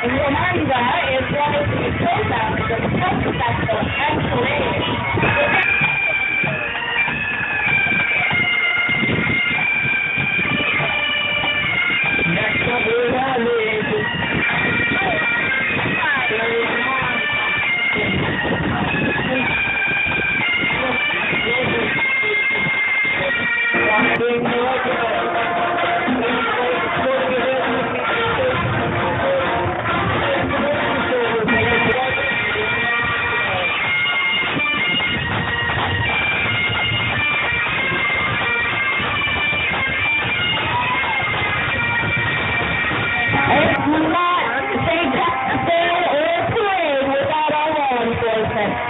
Thank you. Not St. Fair or parade without our law enforcement.